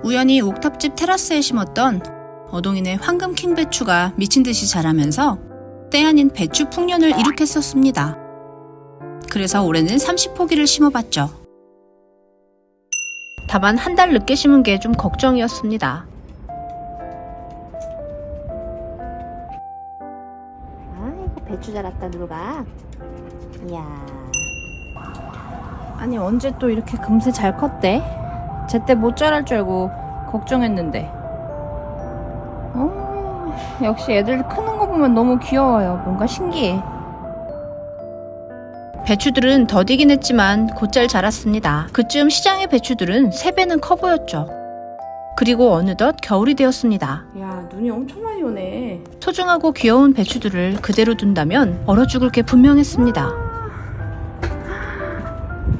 우연히 옥탑집 테라스에 심었던 어동인의 황금 킹배추가 미친 듯이 자라면서 때 아닌 배추 풍년을 이룩했었습니다. 그래서 올해는 30포기를 심어봤죠. 다만 한 달 늦게 심은 게 좀 걱정이었습니다. 아이고 배추 자랐다 누가 이야 아니 언제 또 이렇게 금세 잘 컸대? 제때 못 자랄 줄 알고 걱정했는데. 어, 역시 애들 크는 거 보면 너무 귀여워요. 뭔가 신기해. 배추들은 더디긴 했지만 곧잘 자랐습니다. 그쯤 시장의 배추들은 3배는 커 보였죠. 그리고 어느덧 겨울이 되었습니다. 야, 눈이 엄청 많이 오네. 소중하고 귀여운 배추들을 그대로 둔다면 얼어 죽을 게 분명했습니다.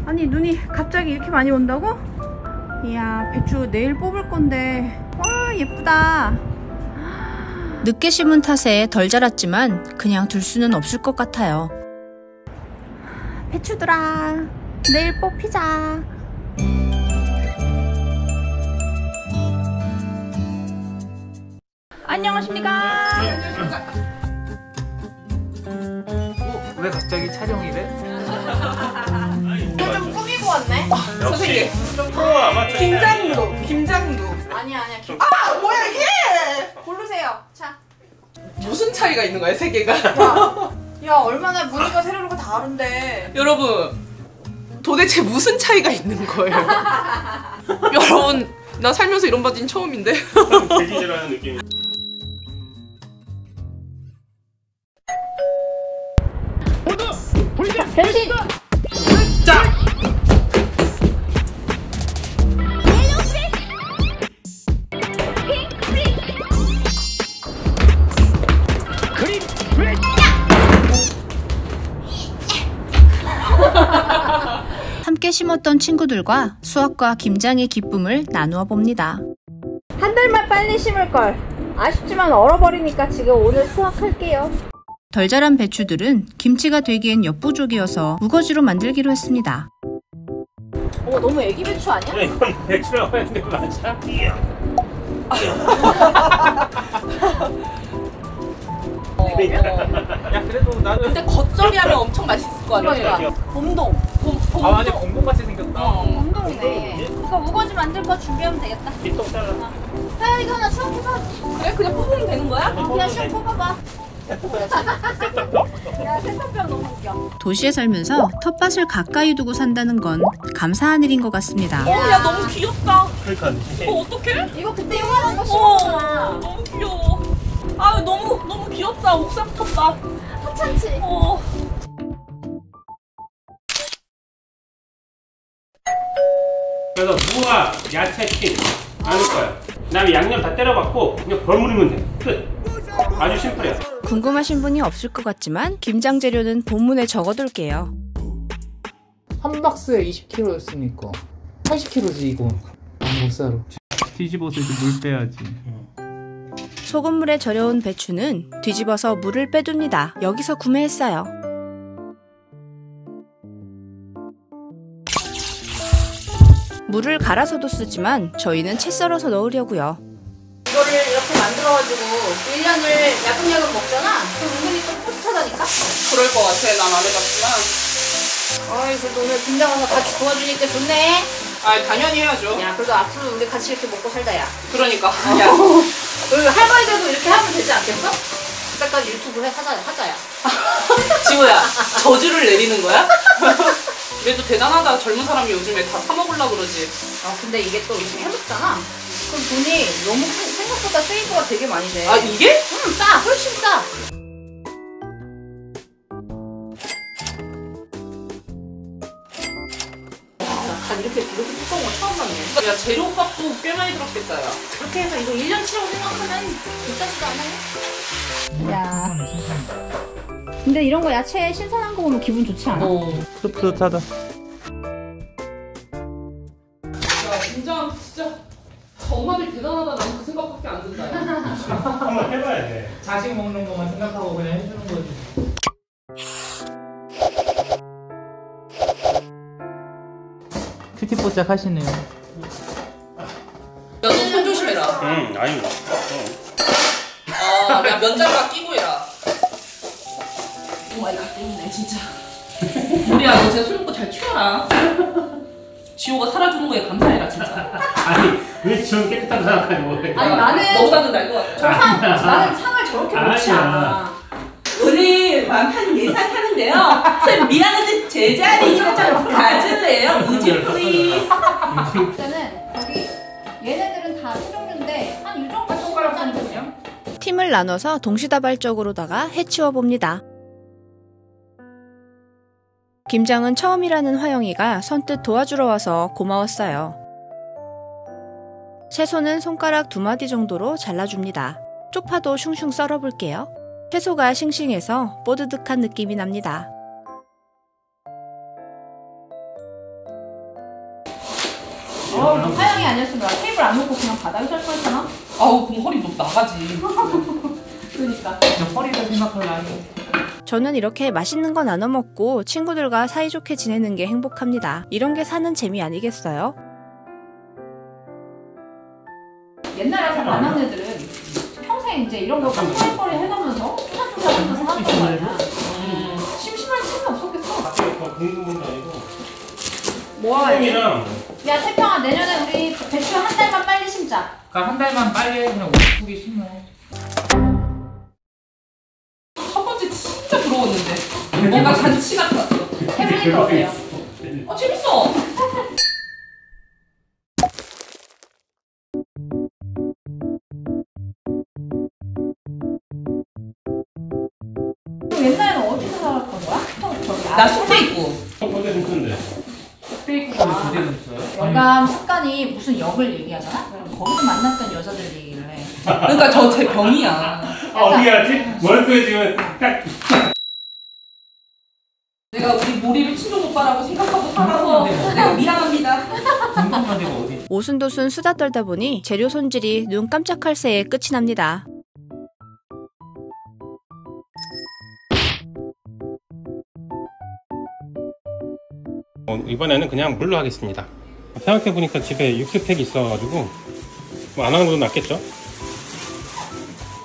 아니, 눈이 갑자기 이렇게 많이 온다고? 이야, 배추 내일 뽑을 건데. 와, 예쁘다. 늦게 심은 탓에 덜 자랐지만 그냥 둘 수는 없을 것 같아요. 배추들아, 내일 뽑히자. 안녕하십니까. 어? 왜 갑자기 촬영이래? 좀 꾸미고 왔네. 역시 프로 아마추어 김장도, 김장도. 아니야, 아니야. 김... 아, 뭐야 이게? 고르세요. 자. 무슨 차이가 있는 거야, 세 개가? 야, 얼마나 무늬가 세로로가 다른데. 여러분, 도대체 무슨 차이가 있는 거예요? 여러분, 나 살면서 이런 바지는 처음인데. 대기질하는 느낌이 친구들과 수학과 김장의 기쁨을 나누어 봅니다. 한 달만 빨리 심을 걸 아쉽지만 얼어버리니까 지금 오늘 수확할게요 덜 자란 배추들은 김치가 되기엔 엿부족이어서 우거지로 만들기로 했습니다. 어 너무 애기 배추 아니야? 그래 이건 배추라고 했는데 맞아? 이야 야 그래도 나는 근데 겉절이 하면 엄청 맛있을 거 아니야? 그러니까. 봄동. 아 완전 공동같이 생겼다 어. 운동이네. 이거 우거지 만들 거 준비하면 되겠다. 빗똥 잘라 야, 이거 하나 수학 해봐. 그래? 그냥 뽑으면 되는 거야? 그냥 시험 뽑아봐. 야, 세탁병 너무 웃겨. 도시에 살면서 텃밭을 가까이 두고 산다는 건 감사한 일인 것 같습니다. 어, 야, 너무 귀엽다. 그러니까 어, 어떡해? 이거 그때 이만한 거 어, 심었잖아. 너무 귀여워. 아, 너무, 너무 귀엽다. 옥상 텃밭. 하찮지? 어. 그래서 무와 야채 핏 나눌 거야. 그다음에 양념 다 때려박고 그냥 버무리면 돼끝. 아주 심플해 궁금하신 분이 없을 것 같지만 김장 재료는 본문에 적어둘게요. 한 박스에 20kg였으니까 80kg지 이거. 못 살아 뒤집어서 이제 물 빼야지. 소금물에 절여온 배추는 뒤집어서 물을 빼둡니다. 여기서 구매했어요. 물을 갈아서도 쓰지만 저희는 채 썰어서 넣으려고요. 이거를 이렇게 만들어가지고 1년을 야금야금 먹잖아 그럼 은근히 또 뿌듯하다니까 그럴 것 같아. 난 안 해봤지만. 어이 그래도 오늘 김장 와서 같이 도와주니까 좋네 아, 당연히 해야죠. 야 그래도 앞으로 우리 같이 이렇게 먹고 살다 야 그러니까. 야, 그리고 할머니들도 이렇게 하면 되지 않겠어? 그때까지 유튜브 해 하자, 하자야 지호야, 저주를 내리는 거야? 그래도 대단하다. 젊은 사람이 요즘에 다 사먹으려고 그러지. 아 근데 이게 또 이렇게 해먹잖아 그럼 돈이 너무 큰- 생각보다 세이브가 되게 많이 돼 아, 이게? 응, 싸! 훨씬 싸! 다 이렇게, 이렇게 두꺼운 거 처음 봤네. 야, 재료값도 꽤 많이 들었겠다, 야. 그렇게 해서 이거 1년 치라고 생각하면 비싸지도 않아요? 야. 근데 이런 거 야채 신선한 거 보면 기분 좋지 않아? 어. 뿌듯하다 야, 진짜, 진짜. 엄마들 대단하다. 난그 생각밖에 안 든다. 야. 한번 해봐야 돼 자식 먹는 것만 생각하고 그냥 해주는 거지 큐티뽀짝 하시네요 튀어라. 지호가 살아주는 거에 감사해라 진짜. 아니 왜 지금 깨끗하다 생각하지 못해? 아니, 나는- 너보다는 날것 같아. 상, 나는 상을 저렇게 놓지 아니야. 않아. 오늘 만판 예상하는데요. 선 미안한데 제자리 좀 가질래요? 우지 please. 일단은 여기 얘네들은 다 소종류인데 한 이 정도 손가락 하니거든요. 팀을 나눠서 동시다발적으로다가 해치워 봅니다. 김장은 처음이라는 화영이가 선뜻 도와주러 와서 고마웠어요. 채소는 손가락 두 마디 정도로 잘라줍니다. 쪽파도 슝슝 썰어볼게요. 채소가 싱싱해서 뽀드득한 느낌이 납니다. 어, 화영이 아니었으면 나 테이블 안 놓고 그냥 바닥에 살 거였잖아. 아우 그럼 허리 너무 나가지. 그러니까. 허리를 생각할 나이. 저는 이렇게 맛있는 거 나눠 먹고 친구들과 사이좋게 지내는 게 행복합니다. 이런 게 사는 재미 아니겠어요? 옛날에 안 하는 애들은 평생 이제 이런 거 소일거리 해가면서 뚜사뚜사 하면서 살았단 말이야. 심심할 틈이 없었겠어. 공부문도 아니고. 뭐 형이랑 야 태평아 내년에 우리 배추 한 달만 빨리 심자. 그러니까 한 달만 빨리 그냥 오프기 심어. 뭔가 잔치 같았어. 해보니까 어때요? 어 재밌어. 옛날에는 어디서 살았던 거야? 형 저기 나 숙제 있고. 어제 괜찮은데. 스테이크가 두대 줬어요. 영감 습관이 무슨 역을 얘기하잖아? 그럼 거기서 만났던 여자들 얘기를 해. 그러니까 저 제 병이야. 아, 어떻게 하지? 머릿속에 지금 딱 내가 우리 모리를 오빠라고 생각하고 살아서 내가 미안합니다. 오순도순 수다 떨다 보니 재료 손질이 눈 깜짝할 새에 끝이 납니다. 어, 이번에는 그냥 물로 하겠습니다. 생각해보니까 집에 육수팩 있어가지고 뭐 안 하는 것도 낫겠죠?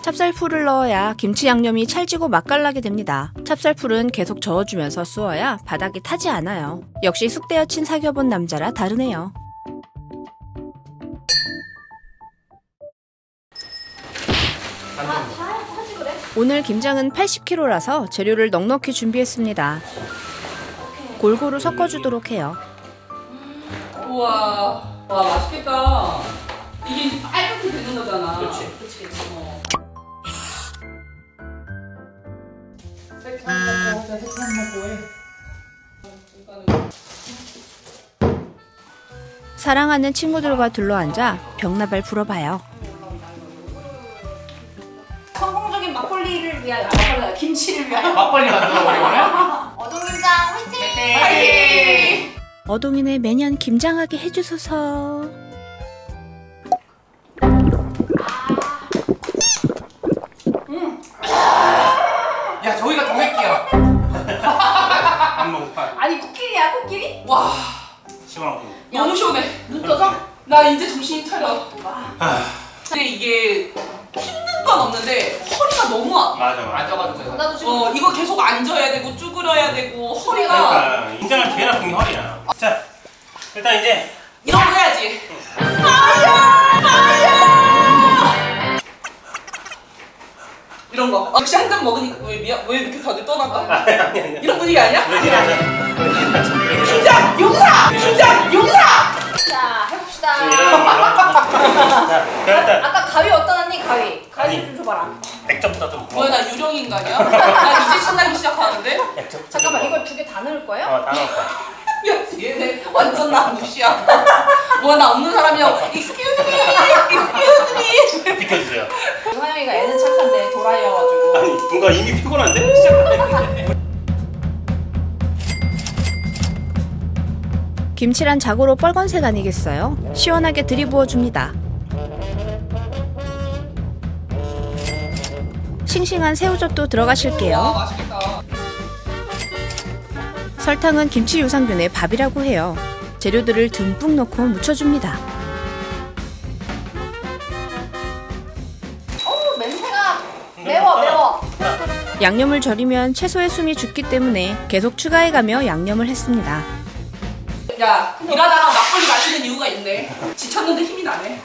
찹쌀풀을 넣어야 김치 양념이 찰지고 맛깔나게 됩니다. 찹쌀풀은 계속 저어주면서 쑤어야 바닥이 타지 않아요. 역시 쑥대여 친 사겨본 남자라 다르네요. 오늘 김장은 80kg라서 재료를 넉넉히 준비했습니다. 골고루 섞어주도록 해요. 우와, 와 맛있겠다. 이게 빨갛게 되는 거잖아. 그치. 어. 먹고 세찬 먹고 해. 그러니까는 사랑하는 친구들과 둘러앉아 벽나발 불어봐요. 성공적인 막걸리를 위하여, 김치를 위하여. 막걸리 만들어 버리거나? 어동김장 화이팅! 어동이네 매년 김장하게 해주소서. 나 이제 정신이 차려. 근데 이게 힘든 건 없는데 허리가 너무 아파. 맞아 맞아 앉아가지고. 나도 지금 어, 이거 계속 앉아야 되고 쭈그려야 되고 허리가 그러니까 인정할 제일 아픈 게 허리야 자 일단 이제 이런 거 해야지. 이런 거. 아, 역시 한 잔 먹으니까 왜 미안 왜 이렇게 다들 떠나가? 아니 아니 아니 이런 분위기 아니야? 왜 이러냐 김장 용사! 김장 용사! 자 해봅시다. 자 그럼 일단 아까 가위 어디다 놨니 가위? 가위. 좀 줘봐라. 100점부터 좀 뭐야 나 유령 인간이야? 나 이제 신나기 시작하는데? 잠깐만 이걸 두 개 다 넣을 거예요? 어다 넣을 거야 야 얘네 완전 나 무시야. 뭐야 나 없는 사람이야. Excuse me, excuse me. 비켜주세요 화영이가 애는 착한데 도라이여가지고. 아니 뭔가 이미 피곤한데? 시작하는데 김치란 자고로 빨간색 아니겠어요? 시원하게 들이부어줍니다. 싱싱한 새우젓도 들어가실게요. 설탕은 김치 유산균의 밥이라고 해요. 재료들을 듬뿍 넣고 무쳐줍니다. 어우 냄새가 매워 매워. 양념을 절이면 채소의 숨이 죽기 때문에 계속 추가해가며 양념을 했습니다. 야 일하다가 막걸리 마시는 이유가 있네. 지쳤는데 힘이 나네.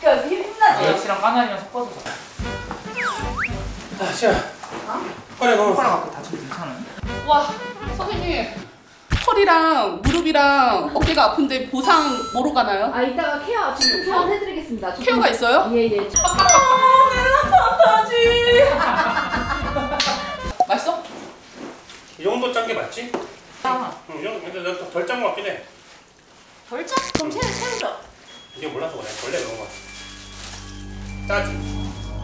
그러니까 힘나지. 멸치랑 까나리랑 섞어서. 아, 시아. 허리 너무 손가락 갖고 다쳐도 괜찮아요? 와 선생님 허리랑 무릎이랑 어깨가 아픈데 보상 뭐로 가나요? 아 이따가 케어 지금 케어 해드리겠습니다. 저 케어가 있어요? 예예. 맛있어? 이 정도 짠 게 맞지? 아, 응, 이 정도 근데 덜짠 것 같긴 해. 벌짝 좀 채, 채우죠. 이게 몰라서 그래. 원래 그런 거. 짜지.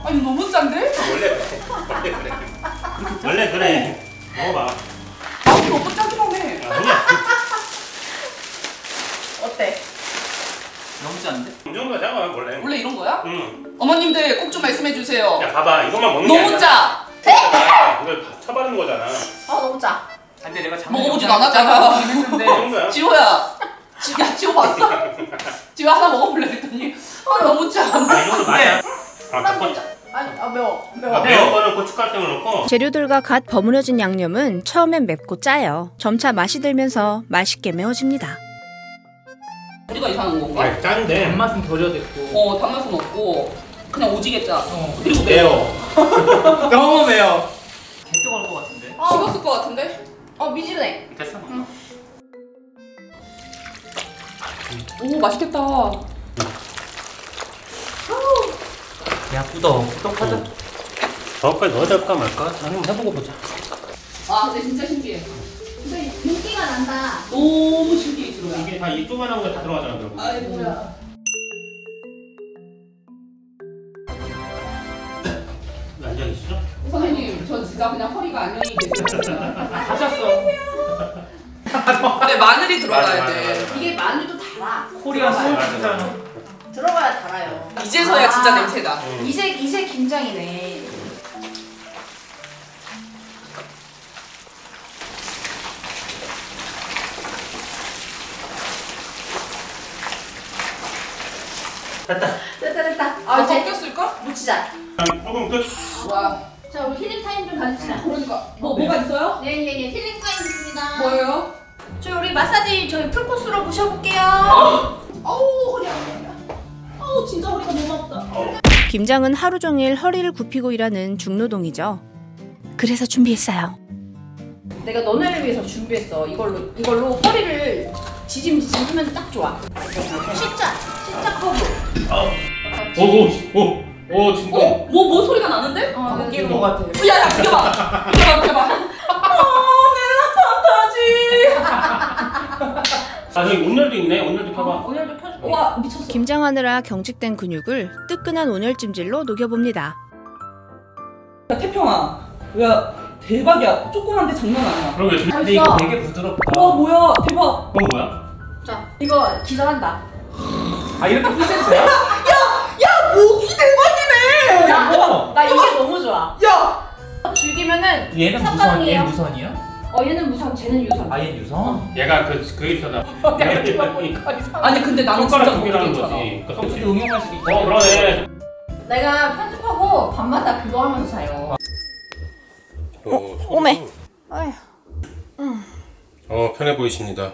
아니 너무 짠데? 원래 그래. 원래 그래. 원래 그래. 먹어봐. 아 너무 짠하네. 아니야. 어때? 너무 짠데? 이 정도가 작아 원래. 원래 이런 거야? 응. 어머님들 꼭 좀 말씀해 주세요. 야 봐봐 이것만 먹는 게 너무 아니야. 짜. 이걸 쳐바르는 거잖아. 아 너무 짜. 아, 근데 내가 작년에 먹어보진 영양 않았잖아. 했는데. 지호야. 지, 야 지호 봤어? 지호 하나 먹어볼래 했더니 아 너무 짜. 아 이 정도 맞아. 아. 아니 아 매워 매워. 아, 매운 거는 고춧가루 넣고 재료들과 갓 버무려진 양념은 처음엔 맵고 짜요. 점차 맛이 들면서 맛있게 매워집니다. 우리가 이상한 건가? 아, 짠데. 단맛은 결여됐고 어 단맛은 없고 그냥 오지게 짜. 어. 그리고 매워. 매워 너무 매워 개 뜨거울 것 같은데? 어, 식었을 것 같은데? 어 미지근해. 됐어? 오 맛있겠다. 야 꾸덕 꾸덕하자 저까지 넣어야 될까 말까? 한번 해보고 보자. 아 근데 진짜 신기해. 윤기가 난다. 너무 신기해. 이게 다 이 조그만한 거에 다 들어가잖아 결국. 아이고야. 앉아 계시죠? 선생님 저 진짜 그냥 허리가 안녕히 계세요. 하셨어 근데 마늘이 들어가야 맞아, 돼. 맞아, 맞아. 이게 마늘도 달아. 코리안 소울 맞아, 진짜 들어가야 달아요. 이제서야 진짜 아. 냄새가. 응. 이색 이색 김장이네. 됐다. 됐다 됐다. 아 아 이제 벗겼을까? 무치자. 아, 조금 끝. 와. 자 우리 힐링 타임 좀 가집시다. 그러니까 뭐 뭐가 있어요? 예예예 힐링 타임 있습니다. 뭐예요? 저희 우리 마사지 저희 풀코스로 모셔볼게요. 아우 허리 아프다. 아우 진짜 허리가 너무 아프다. 김장은 하루 종일 허리를 굽히고 일하는 중노동이죠. 그래서 준비했어요. 내가 너네를 위해서 준비했어. 이걸로 이걸로 허리를 지짐지짐 하면 딱 좋아. C자 C자 커브. 오오오 오 오, 진동. 어? 뭐, 뭔 소리가 나는데? 어, 웃기는 여기 것 같아 야야 비켜봐 비켜봐 비켜봐 아 탓하지 아 저기 온열도 있네. 온열도 켜봐. 오늘도 켜줄게. 와 미쳤어 김장하느라 경직된 근육을 뜨끈한 온열 찜질로 녹여봅니다. 야 태평아 야 대박이야 조그만데 장난 아니야 그러게. 근데 이거 되게 부드럽다 와 뭐야 대박 그건 뭐야? 자 이거 기절한다. 아 이렇게 풀센스야? 야 얘는 무선. 얘 무선이야? 어 얘는 무선 쟤는 유선. 아얘 유선? 얘가 그그 있어다. 내가 이렇게만 보니까 아니 근데 나는 진짜 손가락 두 목이 개라는 괜찮아 거지. 어떻게 성취. 응용할 수 있지? 어 그러네. 내가 편집하고 밤마다 그거 하면서 자요. 어, 오메. 어 편해 보이십니다.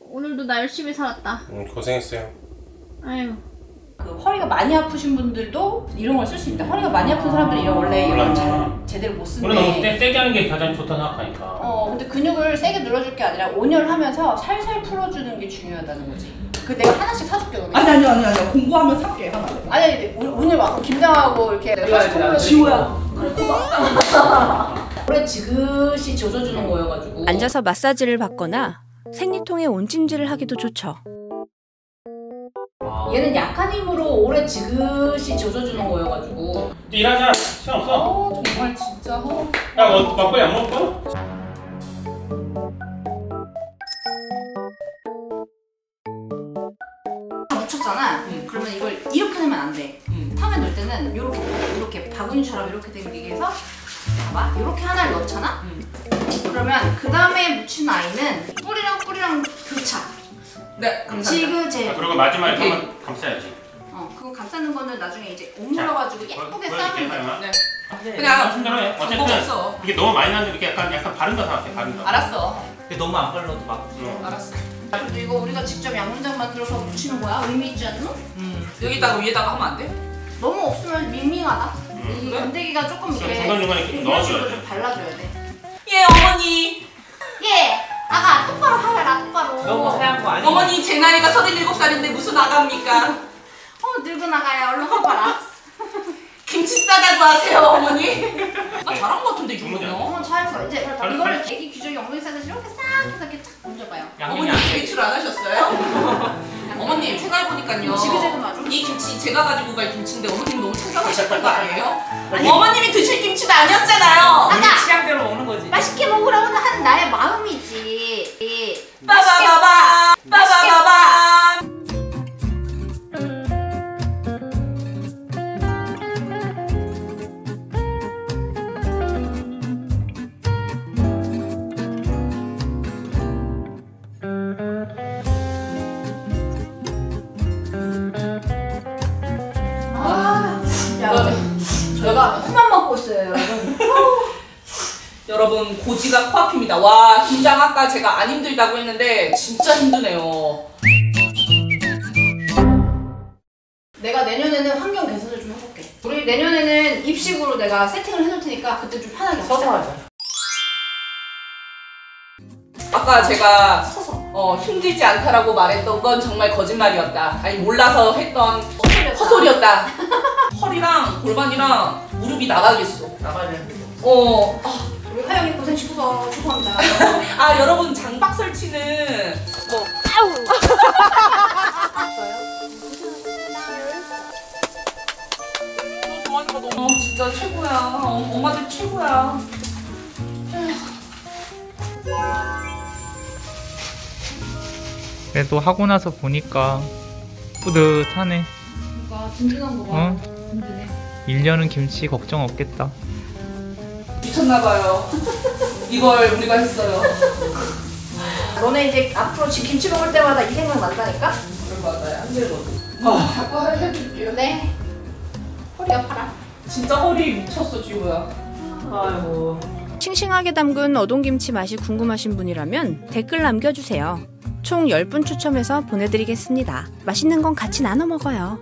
오늘도 나 열심히 살았다. 음, 고생했어요. 아유. 그 허리가 많이 아프신 분들도 이런 걸 쓸 수 있다. 허리가 많이 아픈 사람들이 이런 원래 이런 걸 잘, 제대로 못 너무 쓰는데. 세, 세게 하는 게 가장 좋다 생각하니까. 어 근데 근육을 세게 눌러줄 게 아니라 온열하면서 살살 풀어주는 게 중요하다는 거지. 그 내가 하나씩 사줄게 너네. 아니 아니 아니 아니 공부하면 살게 하나 아니 아니 오- 오늘 와서 김장하고 이렇게 선물로 지호야. 오래 지그시 젖어주는 거여가지고. 앉아서 마사지를 받거나 생리통에 온찜질을 하기도 좋죠. 아, 얘는 약한 힘으로 오래 지그시 젖어주는 거여가지고. 일하자. 시간 없어. 어 정말 진짜 어. 야, 뭐, 막걸리 안 먹을 거야? 다 묻혔잖아. 그러면 이걸 이렇게 하면 안 돼. 음. 탕에 넣을 때는 이렇게 이렇게 바구니처럼 이렇게 당기게 해서 봐봐 이렇게 하나를 넣잖아. 음. 그러면 그 다음에 묻힌 아이는 뿌리랑 뿌리랑 교차. 네 감사합니다 지그재. 아, 그리고 마지막에 오케이. 한번 감싸야지. 어 그거 각 싸는 거는 나중에 이제 옷 물어가지고 예쁘게 싸면 돼. 네. 그냥 순대로 해. 방법 어쨌든 없어. 이게 너무 많이 나는데 이렇게 약간 약간 바른다 생각해. 바른다. 알았어. 근데 너무 안 발라도 막. 응. 알았어. 그래도 이거 우리가 직접 양념장 만들어서 묻히는 거야? 의미 있지 않나? 음. 여기다가 위에다가 하면 안 돼? 너무 없으면 밍밍하다. 이 그래? 건더기가 조금 이렇게 중간중간에 좀 이런 넣어줘야 돼. 좀 발라줘야 돼. 예 어머니. 똑바로 하라 똑바로. 너무 하얀 거 아니야? 어머니 제 나이가 37살인데 무슨 아가입니까? 어 늙은 아가야 얼른 해봐라. 김치 싸다고 하세요 어머니. 나 잘한 거 같은데. 정도면. 어머 잘했어. 이제 잘했어. 이거를 애기 규정이 엉덩이 싸듯이 이렇게 싹 해서 이렇게 탁 얹어봐요. 양념이 어머니 안 돼. 배출 안 하셨어요? 어머님 생각해보니까요 지그재그 아주. 이 김치 제가 가지고 갈 김치인데 어머님 너무 착각하셨던 거 아니에요? 어머님이 드실 김치도 아니었잖아요 우리 취향대로 먹는 거지. 맛있게 먹으라고 하는 나의 마음이지. 빠바바바 고지가 코앞입니다 와 김장 아까 제가 안 힘들다고 했는데 진짜 힘드네요 내가 내년에는 환경 개선을 좀 해볼게. 우리 내년에는 입식으로 내가 세팅을 해놓을 테니까 그때 좀 편하게 서서 하자. 아까 제가 서서. 어, 힘들지 않다라고 말했던 건 정말 거짓말이었다 아니 몰라서 했던 헛소리였다. 헛소리였다 허리랑 골반이랑 무릎이 나가겠어 나가야 되는데. 어, 아, 우리 화영이 고생시켜서 죄송합니다. 아 여러분 장박 설치는 뭐 어, 진짜 최고야. 어, 엄마들 최고야. 그래도 하고 나서 보니까 뿌듯하네. 뭔가 든든한 거 봐. 어? 든든해. 1년은 김치 걱정 없겠다. 미쳤나봐요. 이걸 우리가 했어요. 너네 이제 앞으로 집 김치 먹을 때마다 이 생각 난다니까? 그럴 거 같아요. 안 되거든. 자꾸 하- 해줄게요. 네. 허리 아파라. 진짜 허리 미쳤어, 지우야. 아이고. 싱싱하게 담근 어동김치 맛이 궁금하신 분이라면 댓글 남겨주세요. 총 10분 추첨해서 보내드리겠습니다. 맛있는 건 같이 나눠 먹어요.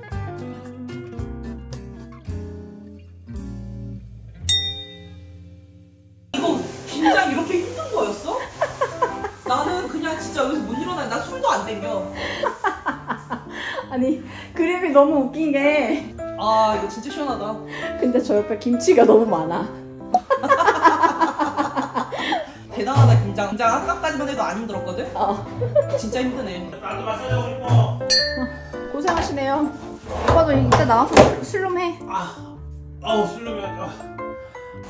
너무 웃긴 게 아 이거 진짜 시원하다. 근데 저 옆에 김치가 너무 많아. 대단하다 긴장. 긴장 아까까지만 해도 안 힘들었거든. 어. 진짜 힘드네. 나도 마사지 하고 싶어. 고생하시네요. 오빠도 이따 나와서 슬롬해. 아, 아우 술르면 아.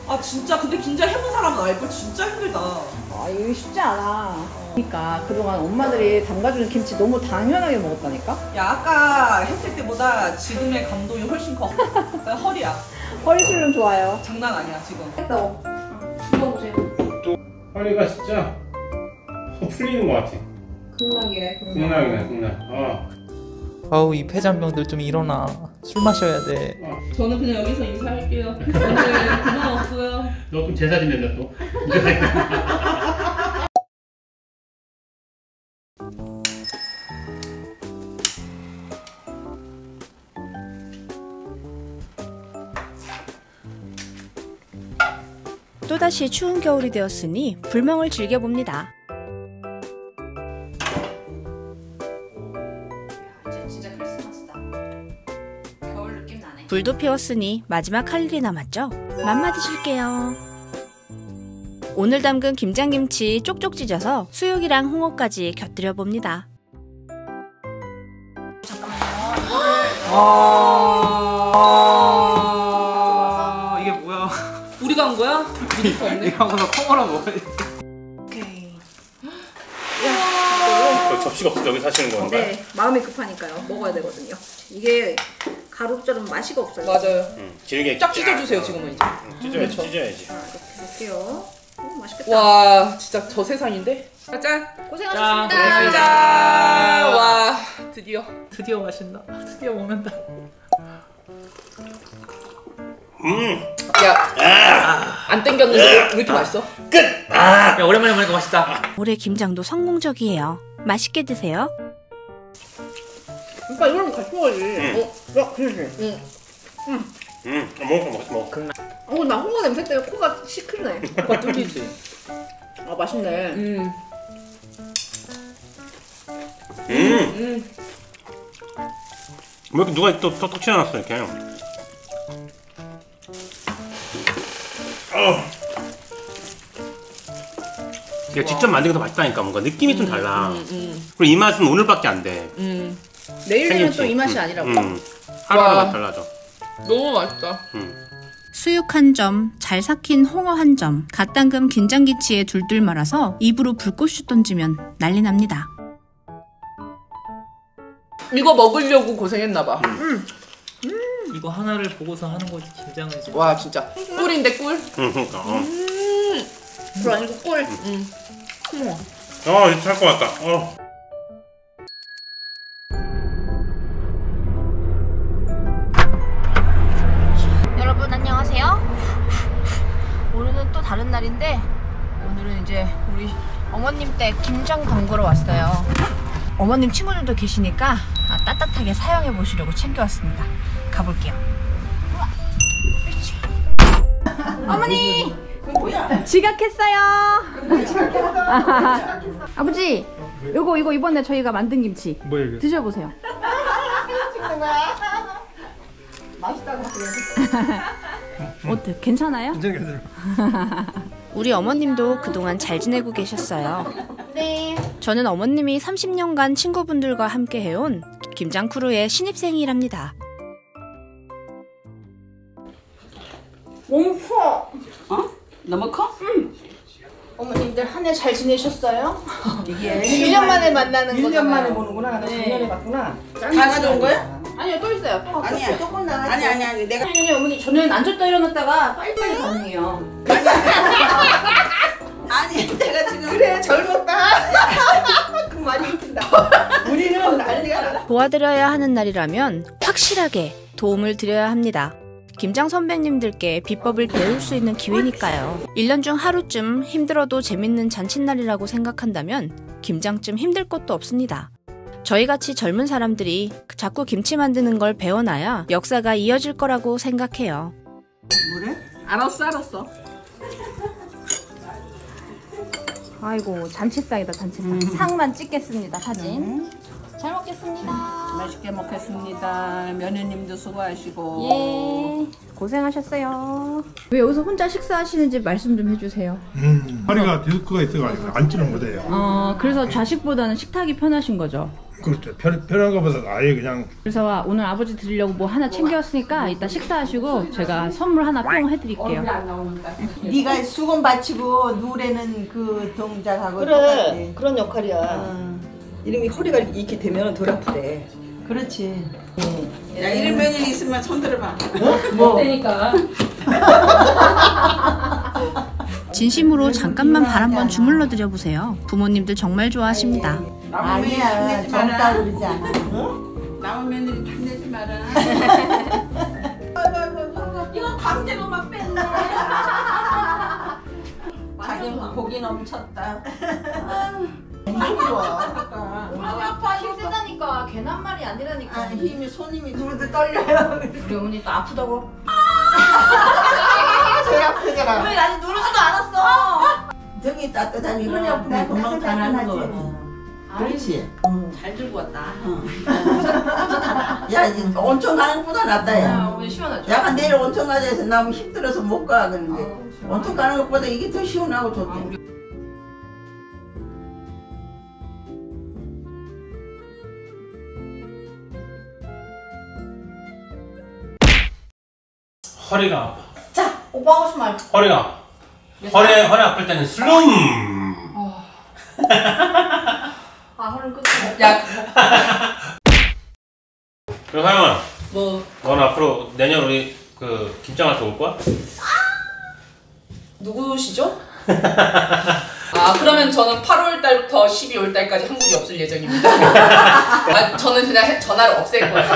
아 진짜 근데 긴장 해본 사람은 알걸 진짜 힘들다. 아 이거 쉽지 않아. 그러니까 그동안 엄마들이 담가주는 김치 너무 당연하게 먹었다니까? 야 아까 했을 때보다 지금의 감동이 훨씬 커. 나 허리야. 허리 슬롬 좋아요. 장난 아니야 지금. 했다고. 먹어보세요. 허리가 진짜 어, 풀리는 것 같아. 극락이래. 극락 이네, 극락. 어. 아우 이 폐잔병들 좀 일어나. 술 마셔야 돼. 저는 그냥 여기서 인사할게요. 오늘 그만 없고요. 너 그럼 제사 지낸다 또. 또다시 추운 겨울이 되었으니 불멍을 즐겨봅니다. 불도 피웠으니 마지막 할 일이 남았죠? 맘마 드실게요. 오늘 담근 김장김치 쪽쪽 찢어서 수육이랑 홍어까지 곁들여 봅니다. 아, 이게 뭐야? 우리가 한 거야? 이거 하고서 콩으로 먹어야지. 오케이. 저 접시가 없어 여기 사시는 건가? 네, 마음이 급하니까요. 먹어야 되거든요. 이게 가루처럼 맛이 없어요. 맞아요. 응. 길게 쫙 찢어주세요 지금은 이제. 응, 찢어야지, 찢어야지. 자, 이렇게 볼게요. 오, 맛있겠다. 와 진짜 저 세상인데. 짠. 고생하셨습니다. 짠, 짠. 와 드디어. 드디어 마신다. 드디어 먹는다. 음. 야, 안 땡겼는데 왜 이렇게 맛있어? 야 오랜만에 먹으니까 맛있다. 올해 김장도 성공적이에요. 맛있게 드세요. 오빠 이거랑 같이 먹어야지. 응. 어, 야, 그러지. 응. 음. 먹어 먹어 먹어. 어, 나 홍어 냄새 때문에 코가 시큰네. 오빠 뚫리지. 아, 맛있네. 음. 음. 음. 왜 이렇게 누가 또 톡톡 튀어나왔어 이렇게. 어. 이게 직접 만든 게 더 맛있다니까 뭔가 느낌이 좀 달라. 음. 그리고 이 맛은 오늘밖에 안 돼. 음. 내일 되면. 또 이 맛이 음. 아니라고. 음. 하루하루가 와. 달라져. 너무 맛있다. 음. 수육 한 점, 잘 삭힌 홍어 한 점, 갓 담근 김장김치에 둘둘 말아서 입으로 불꽃슛 던지면 난리 납니다. 이거 먹으려고 고생했나 봐. 음. 이거 하나를 보고서 하는 거지 김장은 진짜. 와, 진짜. 꿀인데 꿀? 음, 그러니까. 어. 꿀 아니고 꿀. 음. 어, 이거 살것 같다. 어. 여러분 안녕하세요. 오늘은 또 다른 날인데 오늘은 이제 우리 어머님 댁 김장 담그러 왔어요. 어머님 친구들도 계시니까 아, 따뜻하게 사용해 보시려고 챙겨왔습니다. 가볼게요. 어머니 지각했어요. 아버지 요거 이거 이번에 저희가 만든 김치 뭐야 이게? 드셔보세요. 어때? 괜찮아요? 우리 어머님도 그동안 잘 지내고 계셨어요. 네. 저는 어머님이 30년간 친구분들과 함께 해온 김장 크루의 신입생이랍니다. 너무 커? 어머님들 한 해 잘 지내셨어요? 이게 1년 만에 만나는 1년 거잖아요. 만에 보는구나. 나 네. 작년에 봤구나. 다 가져온 거야? 아니요, 또 있어요. 또 아니야. 조금 나가. 아니 아니 아니 내가 아니, 아니, 어머니, 저는 앉았다 일어났다가 빨리빨리 가능해요. 아니 내가 지금 그래 젊었다. 그 말이 웃긴다. 우리는 난리가 나. 도와드려야 하는 날이라면 확실하게 도움을 드려야 합니다. 김장 선배님들께 비법을 배울 수 있는 기회니까요. 1년 중 하루쯤 힘들어도 재밌는 잔칫날이라고 생각한다면 김장쯤 힘들 것도 없습니다. 저희같이 젊은 사람들이 자꾸 김치 만드는 걸 배워놔야 역사가 이어질 거라고 생각해요. 뭐래? 알았어, 알았어. 아이고 잔치상이다 잔치상. 상만 찍겠습니다 사진. 잘 먹겠습니다. 맛있게 먹겠습니다. 며느님도 수고하시고. 예. 고생하셨어요. 왜 여기서 혼자 식사하시는지 말씀 좀 해주세요. 음, 허리가 디스크가 있어가지고 앉지는 못해요. 어, 그래서 좌식보다는 식탁이 편하신 거죠. 그렇죠. 편, 편한 것보다 아예 그냥 그래서 오늘 아버지 드리려고 뭐 하나 챙겨왔으니까 이따 식사하시고 제가 선물 하나 뿅 해드릴게요. 네가 수건 받치고 누래는 그 동작하고 그래 똑같지. 그런 역할이야 이름이 허리가 이렇게 되면 덜 아프대 그렇지. 야 이런 며느리 있으면 손 들어봐. 진심으로 잠깐만 발 한번 주물러 드려 보세요. 부모님들 정말 좋아하십니다. 아니야 마라. 그러지 않아. 남은 며느리 탐내지 마라. 이거 강제로 막 뺐네. 자기 복이 넘쳤다. 너무 좋아. 힘이 손님이 둘도 떨려요. 우리 어머니 또 아프다고. 제일 아프더라. 왜 아직 누르지도 않았어? 등이 따뜻하니 그냥 내 금방 잘하는 거. 따뜻하지. 그렇지. 잘 들고 왔다. 야 이제 온천 가는 것보다 낫다 야. 어머니 시원하죠? 야간 내일 온천 가자 해서 너무 힘들어서 못 가 그런데 온천 가는 것보다 이게 더 시원하고 좋대. 허리가 아파. 자, 오빠 하고 싶은 말. 허리가 아파. 허리 허리 아플 때는 슬룸. 아, 허리 끝. 야, 그리고 하영아, 뭐 넌 앞으로 내년 우리 그 김장할 때올 거야? 누구시죠? 아 그러면 저는 8월 달부터 12월 달까지 한국에 없을 예정입니다. 아, 저는 그냥 해- 전화를 없앨 거예요.